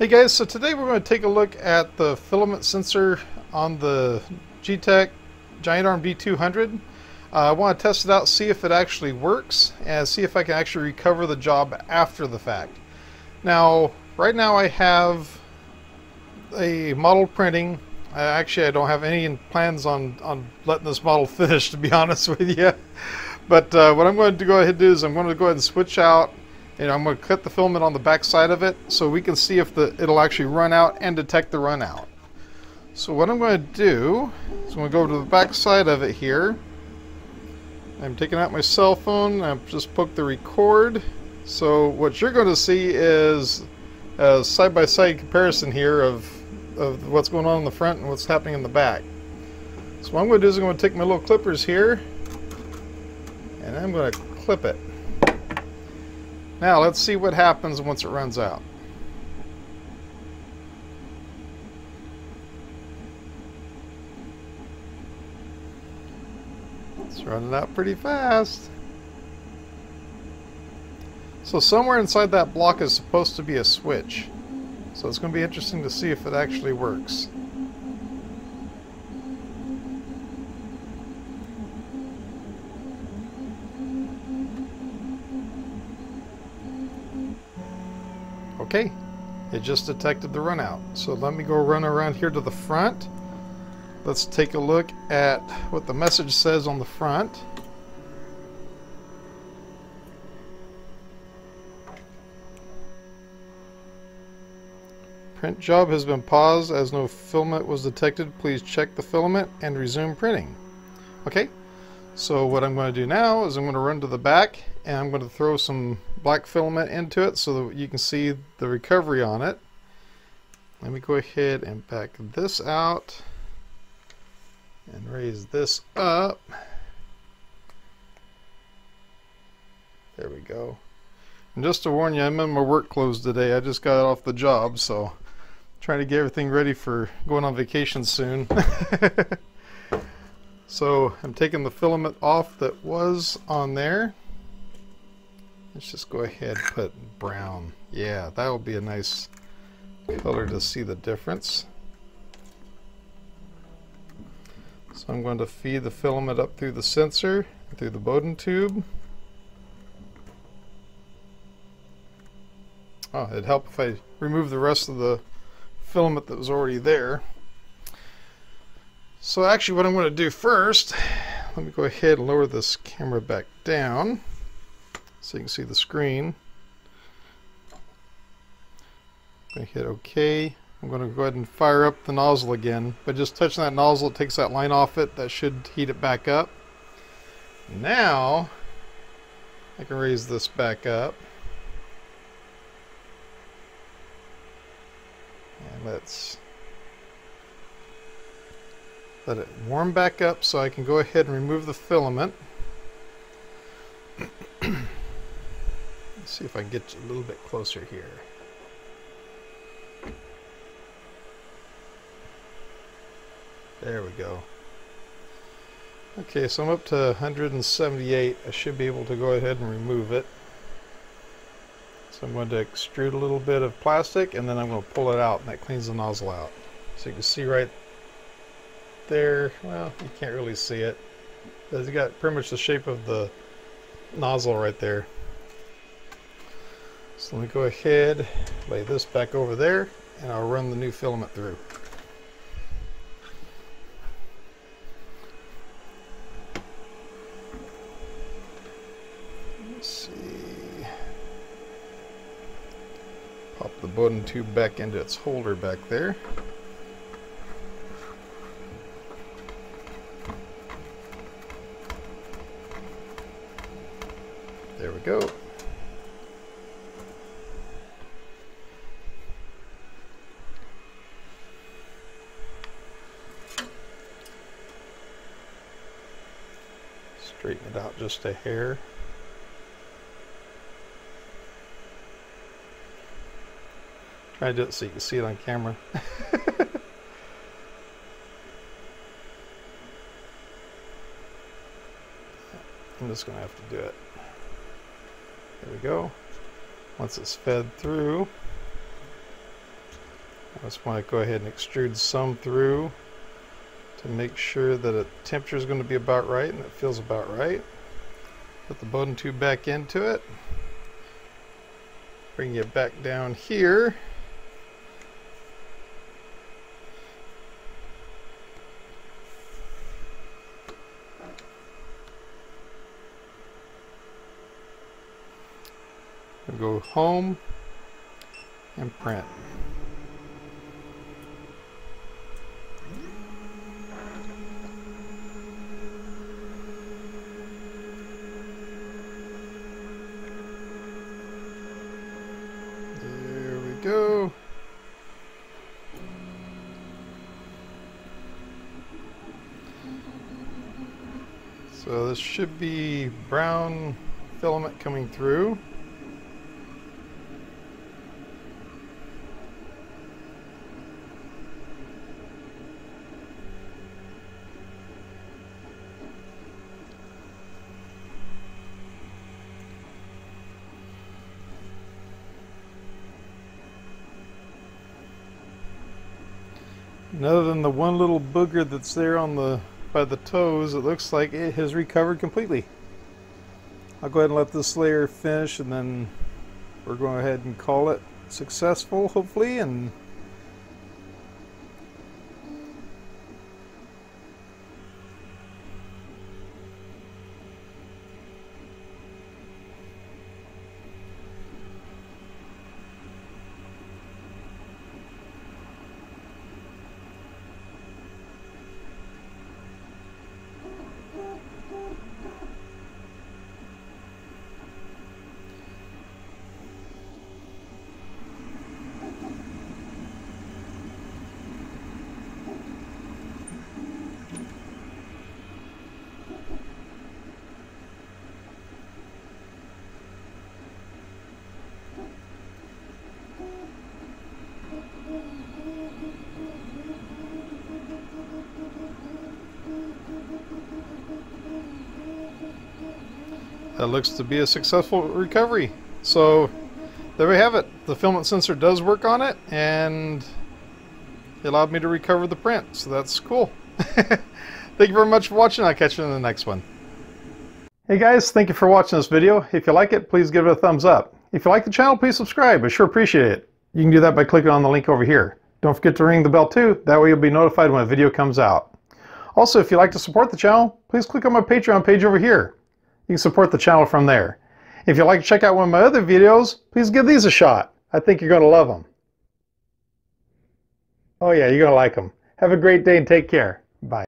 Hey guys, so today we're going to take a look at the filament sensor on the Geeetech Giantarm D200. Uh, I want to test it out, see if it actually works, and see if I can actually recover the job after the fact. Now, right now I have a model printing. Uh, actually, I don't have any plans on, on letting this model finish, to be honest with you. But uh, what I'm going to go ahead and do is I'm going to go ahead and switch out and I'm going to cut the filament on the back side of it so we can see if the it'll actually run out and detect the run out. So what I'm going to do is I'm going to go to the back side of it here. I'm taking out my cell phone. I've just poked the record. So what you're going to see is a side-by-side -side comparison here of, of what's going on in the front and what's happening in the back. So what I'm going to do is I'm going to take my little clippers here and I'm going to clip it. Now let's see what happens once it runs out. It's running out pretty fast. So somewhere inside that block is supposed to be a switch. So it's going to be interesting to see if it actually works. Okay, it just detected the run out. So let me go run around here to the front. Let's take a look at what the message says on the front. Print job has been paused as no filament was detected. Please check the filament and resume printing. Okay, so what I'm going to do now is I'm going to run to the back and I'm going to throw some black filament into it so that you can see the recovery on it. Let me go ahead and back this out and raise this up. There we go. And just to warn you, I'm in my work clothes today. I just got off the job, so trying to get everything ready for going on vacation soon. so I'm taking the filament off that was on there. Let's just go ahead and put brown. Yeah, that will be a nice color to see the difference. So I'm going to feed the filament up through the sensor, through the Bowden tube. Oh, it'd help if I remove the rest of the filament that was already there. So actually what I'm going to do first, let me go ahead and lower this camera back down so you can see the screen. I hit OK. I'm going to go ahead and fire up the nozzle again. By just touching that nozzle, it takes that line off it. That should heat it back up. Now, I can raise this back up. And let's let it warm back up so I can go ahead and remove the filament. Let's see if I can get a little bit closer here. There we go. Okay, so I'm up to 178. I should be able to go ahead and remove it. So I'm going to extrude a little bit of plastic and then I'm going to pull it out and that cleans the nozzle out. So you can see right there, well, you can't really see it. It's got pretty much the shape of the nozzle right there. So let me go ahead, lay this back over there, and I'll run the new filament through. Let's see. Pop the Bowden tube back into its holder back. There we go. Straighten it out just a hair. Try to do it so you can see it on camera. I'm just going to have to do it. There we go. Once it's fed through, I just want to go ahead and extrude some through to make sure that the temperature is going to be about right and it feels about right. Put the Bowden tube back into it. Bring it back down here. go home and print. There we go. So this should be brown filament coming through. And other than the one little booger that's there on the by the toes, it looks like it has recovered completely. I'll go ahead and let this layer finish and then we're going ahead and call it successful, hopefully, and that looks to be a successful recovery. So there we have it. The filament sensor does work on it and it allowed me to recover the print. So that's cool. thank you very much for watching. I'll catch you in the next one. Hey guys, thank you for watching this video. If you like it, please give it a thumbs up. If you like the channel, please subscribe. I sure appreciate it. You can do that by clicking on the link over here. Don't forget to ring the bell too. That way you'll be notified when a video comes out. Also, if you'd like to support the channel, please click on my Patreon page over here. You can support the channel from there. If you'd like to check out one of my other videos, please give these a shot. I think you're going to love them. Oh yeah, you're going to like them. Have a great day and take care. Bye.